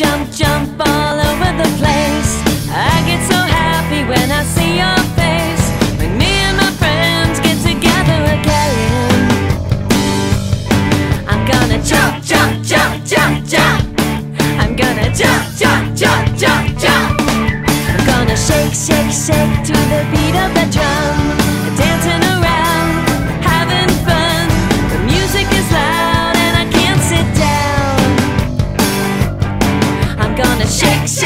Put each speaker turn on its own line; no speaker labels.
jump, jump all over the place. I get so happy when I see your face. When me and my friends get together again, I'm gonna jump, jump, jump, jump, jump. I'm gonna jump, jump, jump, jump, jump. I'm gonna shake, shake, shake to the beat. wanna shake.